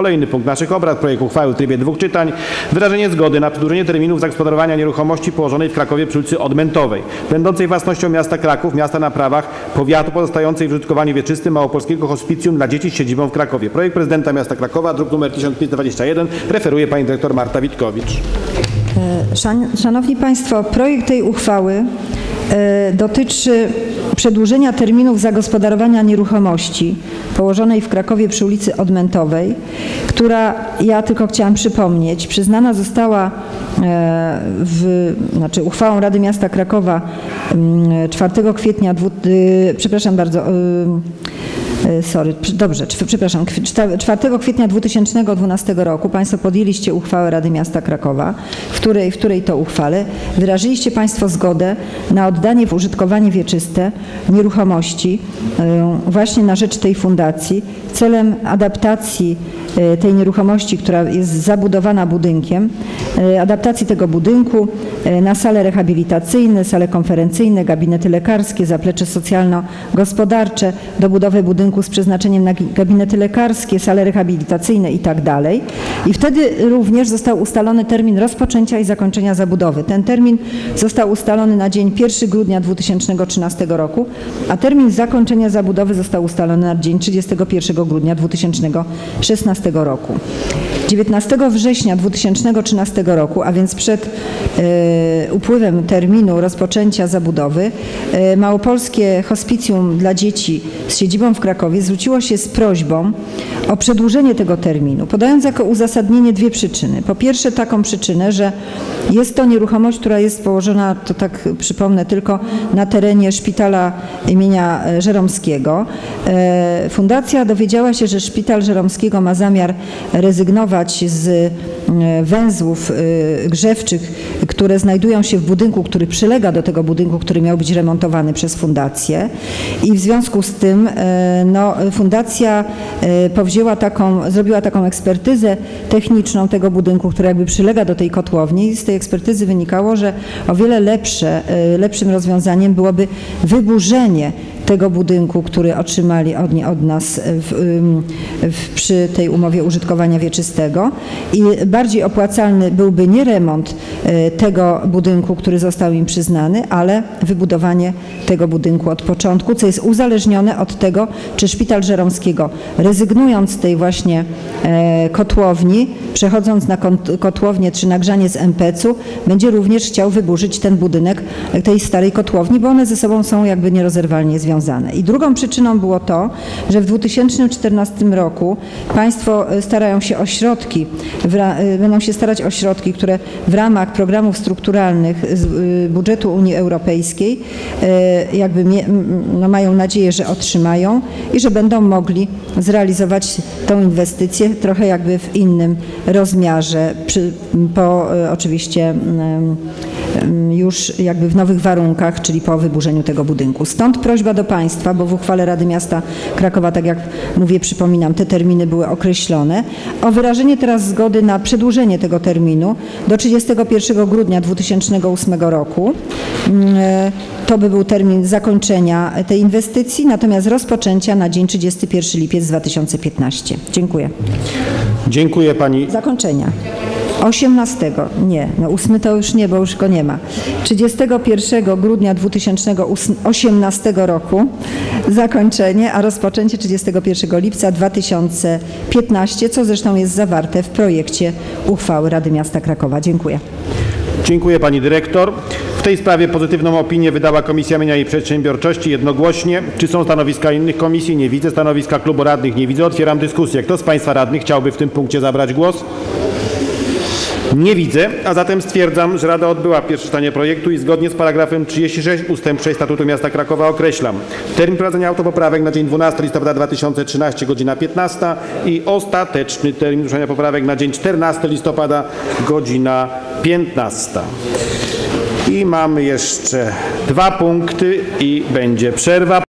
Kolejny punkt naszych obrad, projekt uchwały w trybie dwóch czytań. Wyrażenie zgody na przedłużenie terminów zagospodarowania nieruchomości położonej w Krakowie przy ulicy Odmętowej, będącej własnością miasta Kraków, miasta na prawach powiatu pozostającej w użytkowaniu wieczystym Małopolskiego Hospicjum dla dzieci z siedzibą w Krakowie. Projekt prezydenta miasta Krakowa, druk nr 1521, referuje pani dyrektor Marta Witkowicz. Szan- Szanowni Państwo, projekt tej uchwały e, dotyczy przedłużenia terminów zagospodarowania nieruchomości położonej w Krakowie przy ulicy Odmętowej, która, ja tylko chciałam przypomnieć, przyznana została e, w, znaczy uchwałą Rady Miasta Krakowa mm, 4 kwietnia, dwu, y, przepraszam bardzo, E, Sorry, przy- dobrze, przepraszam. kwi- czta- 4 kwietnia 2012 roku Państwo podjęliście uchwałę Rady Miasta Krakowa, w której, w której to uchwale wyrażyliście Państwo zgodę na oddanie w użytkowanie wieczyste nieruchomości e, właśnie na rzecz tej fundacji celem adaptacji e, tej nieruchomości, która jest zabudowana budynkiem, e, adaptacji tego budynku e, na sale rehabilitacyjne, sale konferencyjne, gabinety lekarskie, zaplecze socjalno-gospodarcze, dobudowę budynku z przeznaczeniem na gabinety lekarskie, sale rehabilitacyjne i tak. I wtedy również został ustalony termin rozpoczęcia i zakończenia zabudowy. Ten termin został ustalony na dzień 1 grudnia 2013 roku, a termin zakończenia zabudowy został ustalony na dzień 31 grudnia 2016 roku. 19 września 2013 roku, a więc przed e, upływem terminu rozpoczęcia zabudowy, e, Małopolskie Hospicjum dla Dzieci z siedzibą w Krakowie zwróciło się z prośbą o przedłużenie tego terminu, podając jako uzasadnienie dwie przyczyny. Po pierwsze taką przyczynę, że jest to nieruchomość, która jest położona, to tak przypomnę, tylko na terenie szpitala imienia e, Żeromskiego. E, Fundacja dowiedziała się, że szpital Żeromskiego ma zamiar rezygnować z e, węzłów grzewczych, które znajdują się w budynku, który przylega do tego budynku, który miał być remontowany przez fundację. I w związku z tym no, fundacja e, powzięła taką, zrobiła taką ekspertyzę techniczną tego budynku, który jakby przylega do tej kotłowni. Z tej ekspertyzy wynikało, że o wiele lepsze, e, lepszym rozwiązaniem byłoby wyburzenie tego budynku, który otrzymali od, od nas w, w, przy tej umowie użytkowania wieczystego i bardziej opłacalny byłby nie remont e, tego budynku, który został im przyznany, ale wybudowanie tego budynku od początku, co jest uzależnione od tego, czy Szpital Żeromskiego rezygnując z tej właśnie e, kotłowni, przechodząc na kotłownię czy nagrzanie z MPC-u, będzie również chciał wyburzyć ten budynek tej starej kotłowni, bo one ze sobą są jakby nierozerwalnie związane. I drugą przyczyną było to, że w 2014 roku państwo e, starają się o środki, e, będą się starać o środki, które w ramach programów strukturalnych z y, budżetu Unii Europejskiej e, jakby no mają nadzieję, że otrzymają i że będą mogli zrealizować tą inwestycję trochę jakby w innym rozmiarze, przy, po e, oczywiście już jakby w nowych warunkach, czyli po wyburzeniu tego budynku. Stąd prośba do Państwa, bo w uchwale Rady Miasta Krakowa, tak jak mówię, przypominam, te terminy były określone, o wyrażenie teraz zgody na przedłużenie tego terminu do 31 grudnia 2008 roku. Mm, e, To by był termin zakończenia tej inwestycji, natomiast rozpoczęcia na dzień 31 lipiec 2015. Dziękuję. Dziękuję pani. Zakończenia. 18, nie, no 8 to już nie, bo już go nie ma. 31 grudnia 2018 roku zakończenie, a rozpoczęcie 31 lipca 2015, co zresztą jest zawarte w projekcie uchwały Rady Miasta Krakowa. Dziękuję. Dziękuję pani dyrektor. W tej sprawie pozytywną opinię wydała Komisja Mienia i Przedsiębiorczości jednogłośnie. Czy są stanowiska innych komisji? Nie widzę. Stanowiska klubu radnych nie widzę. Otwieram dyskusję. Kto z Państwa radnych chciałby w tym punkcie zabrać głos? Nie widzę, a zatem stwierdzam, że Rada odbyła pierwsze czytanie projektu i zgodnie z paragrafem 36 ust. 6 Statutu Miasta Krakowa określam termin prowadzenia autopoprawek na dzień 12 listopada 2013 godzina 15 i ostateczny termin złożenia poprawek na dzień 14 listopada godzina 15. I mamy jeszcze dwa punkty i będzie przerwa.